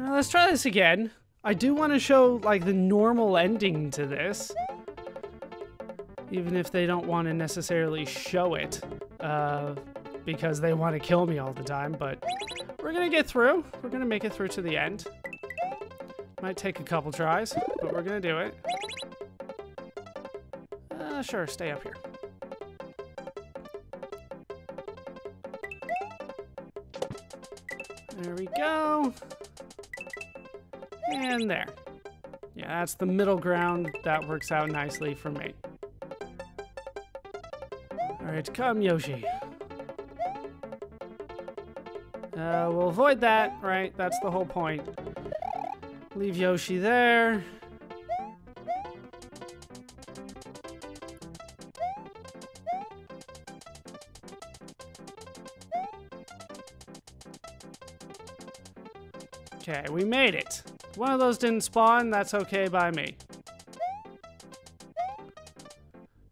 Now, let's try this again. I do want to show like the normal ending to this. Even if they don't want to necessarily show it. Uh, because they want to kill me all the time, but we're gonna get through. We're gonna make it through to the end. Might take a couple tries, but we're gonna do it. Uh, sure, stay up here. There we go. And there. Yeah, that's the middle ground. That works out nicely for me. Alright, come Yoshi. Uh, we'll avoid that, right? That's the whole point. Leave Yoshi there. Okay, we made it. One of those didn't spawn, that's okay by me.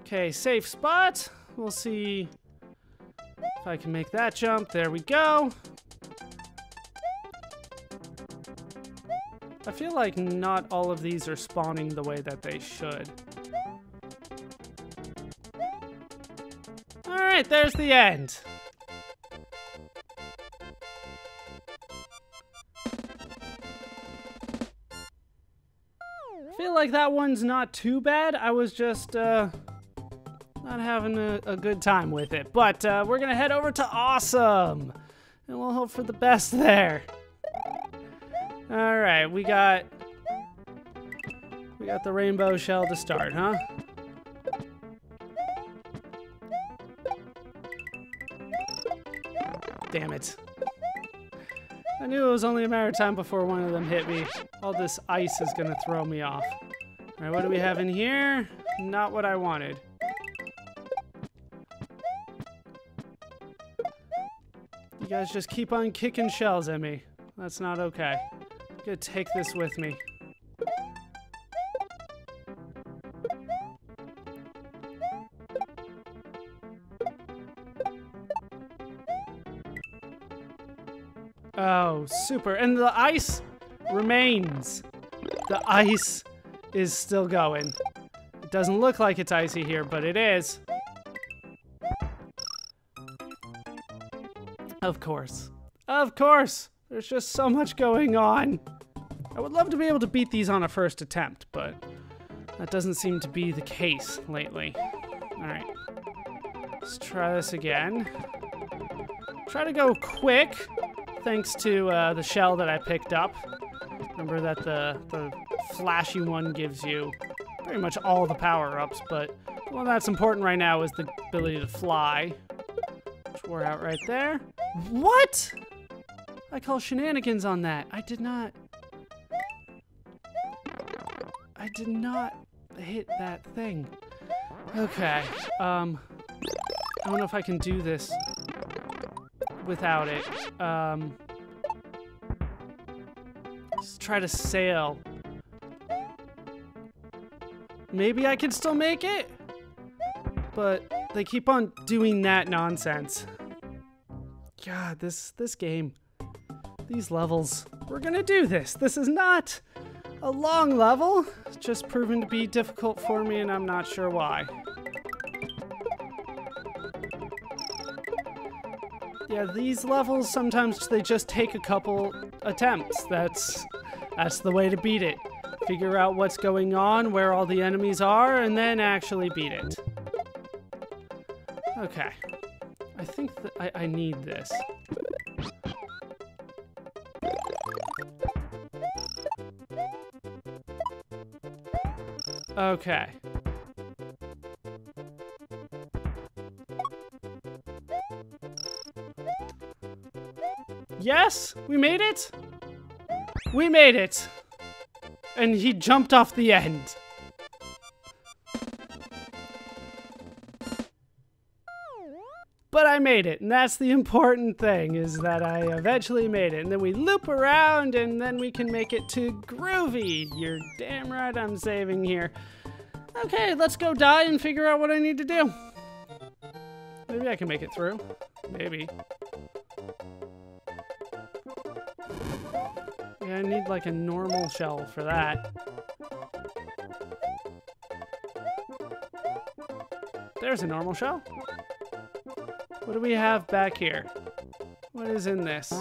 Okay, safe spot. We'll see if I can make that jump. There we go. I feel like not all of these are spawning the way that they should. Alright, there's the end. Like that one's not too bad. I was just, uh, not having a, a good time with it. But, uh, we're gonna head over to Awesome! And we'll hope for the best there. Alright, we got... We got the rainbow shell to start, huh? Damn it. I knew it was only a matter of time before one of them hit me. All this ice is gonna throw me off. Alright, what do we have in here? Not what I wanted. You guys just keep on kicking shells at me. That's not okay. I'm gonna take this with me. Oh, super. And the ice remains. The ice is still going. It doesn't look like it's icy here, but it is. Of course. Of course! There's just so much going on. I would love to be able to beat these on a first attempt, but that doesn't seem to be the case lately. Alright. Let's try this again. Try to go quick, thanks to uh, the shell that I picked up. Remember that the, the flashy one gives you pretty much all the power-ups, but the one that's important right now is the ability to fly. Which wore out right there. What? I call shenanigans on that. I did not... I did not hit that thing. Okay, um... I don't know if I can do this without it. Um... Let's try to sail. Maybe I can still make it? But they keep on doing that nonsense. God, this this game, these levels, we're gonna do this. This is not a long level. It's just proven to be difficult for me and I'm not sure why. Yeah, these levels sometimes they just take a couple attempts. That's that's the way to beat it. Figure out what's going on, where all the enemies are, and then actually beat it. Okay. I think that I, I need this. Okay. Yes, we made it. We made it. And he jumped off the end. But I made it, and that's the important thing, is that I eventually made it. And then we loop around, and then we can make it to Groovy. You're damn right I'm saving here. Okay, let's go die and figure out what I need to do. Maybe I can make it through. Maybe. Yeah, I need like a normal shell for that. There's a normal shell. What do we have back here? What is in this?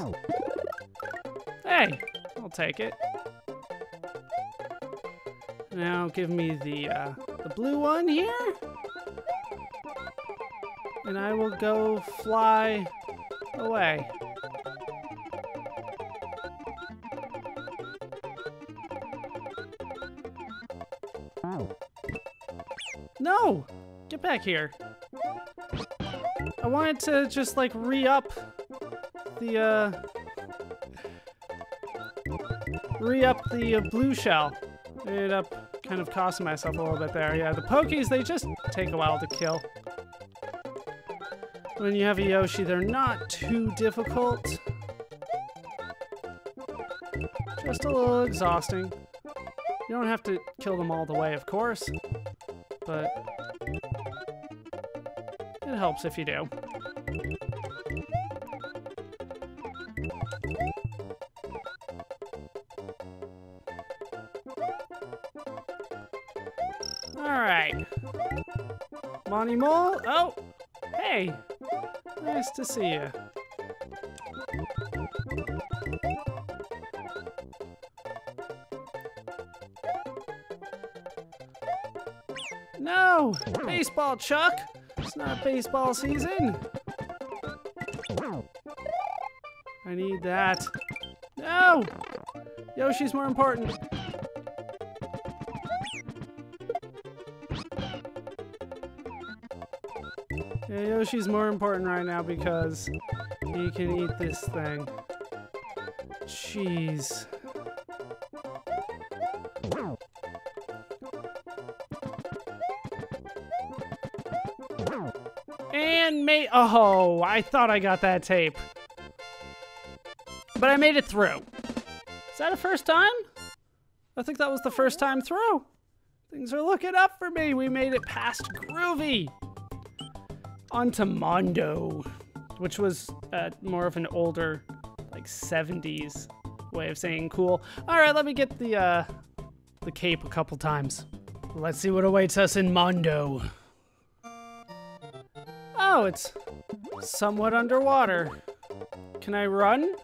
Hey, I'll take it. Now give me the uh, the blue one here, and I will go fly away. No! Get back here. I wanted to just like re-up the uh re-up the uh, blue shell. Ended up kind of costing myself a little bit there. Yeah, the Pokeys, they just take a while to kill. When you have a Yoshi, they're not too difficult. Just a little exhausting. You don't have to kill them all the way, of course, but it helps if you do. Alright. Monty Mole? Oh! Hey! Nice to see you. No! Baseball, Chuck! It's not baseball season! I need that. No! Yoshi's more important. Yeah, Yoshi's more important right now because he can eat this thing. Jeez. And made- Oh, I thought I got that tape. But I made it through. Is that a first time? I think that was the first time through. Things are looking up for me. We made it past Groovy. Onto Mondo, which was uh, more of an older, like 70s way of saying cool. All right, let me get the uh, the cape a couple times. Let's see what awaits us in Mondo. Oh, it's somewhat underwater. Can I run?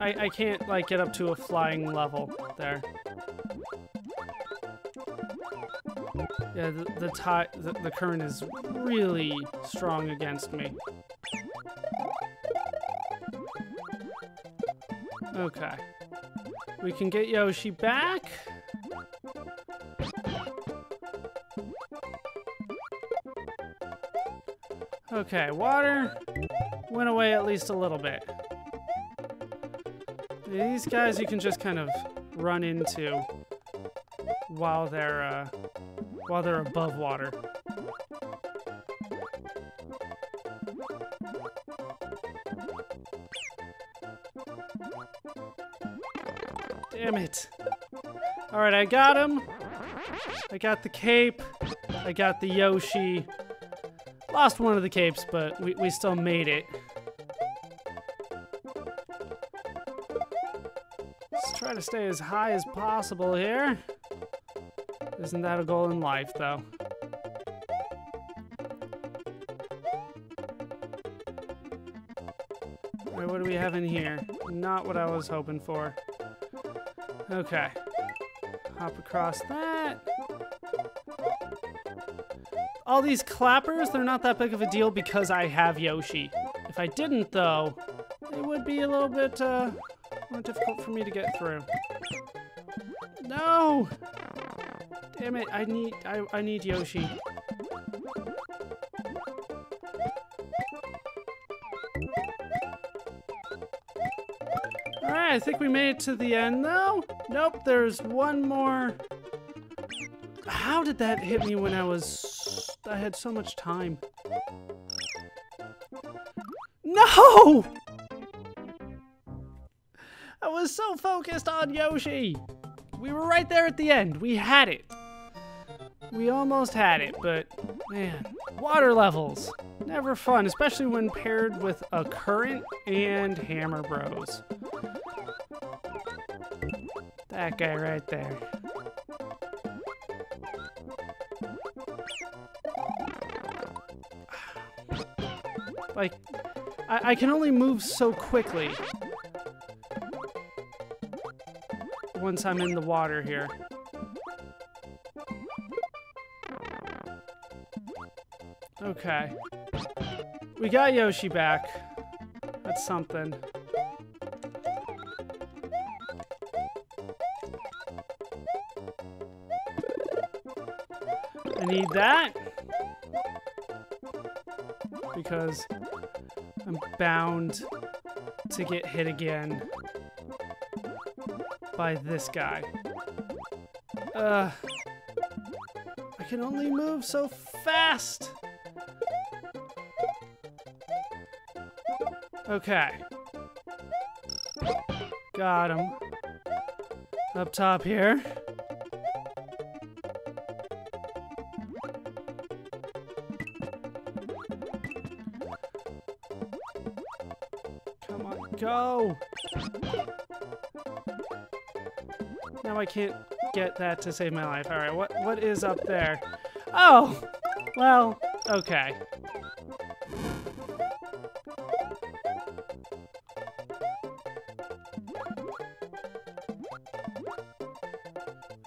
I, I can't, like, get up to a flying level there. Yeah, the, the tide, the, the current is really strong against me. Okay. We can get Yoshi back. Okay, water went away at least a little bit. These guys you can just kind of run into while they're uh, while they're above water. Damn it. Alright, I got him. I got the cape. I got the Yoshi. Lost one of the capes, but we, we still made it. Let's try to stay as high as possible here. Isn't that a goal in life, though? What do we have in here? Not what I was hoping for. Okay. Hop across that. All these clappers, they're not that big of a deal because I have Yoshi. If I didn't, though, it would be a little bit uh, more difficult for me to get through. No! Damn it, I need I, I need Yoshi. Alright, I think we made it to the end though. Nope, there's one more. How did that hit me when I was... I had so much time. No! I was so focused on Yoshi. We were right there at the end. We had it. We almost had it, but man, water levels. Never fun, especially when paired with a current and Hammer Bros. That guy right there. Like, I, I can only move so quickly. Once I'm in the water here. Okay. We got Yoshi back. That's something. I need that. Because I'm bound to get hit again by this guy. Uh, I can only move so fast. Okay. Got him. Up top here. Go! Now I can't get that to save my life. Alright, what what is up there? Oh! Well, okay.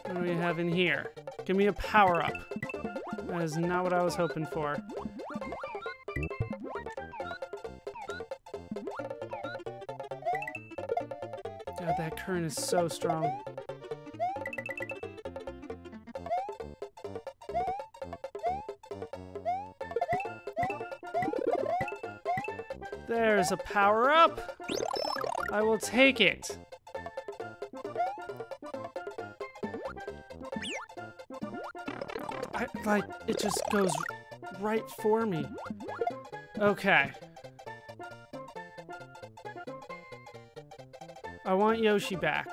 What do we have in here? Give me a power up. That is not what I was hoping for. God, that current is so strong. There's a power up. I will take it. I, like, it just goes right for me. Okay. I want Yoshi back.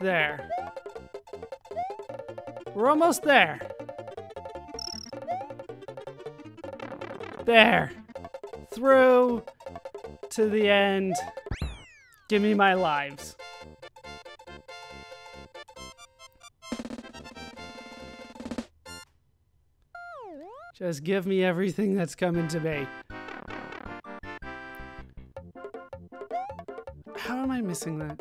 There. We're almost there. There. Through to the end. Give me my lives. Just give me everything that's coming to me. Missing that?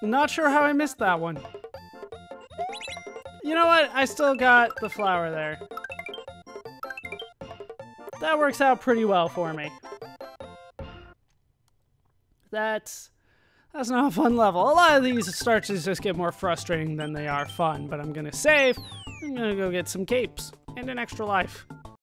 Not sure how I missed that one. You know what? I still got the flower there. That works out pretty well for me. That's that's not a fun level. A lot of these starches just get more frustrating than they are fun, but I'm gonna save. I'm gonna go get some capes and an extra life.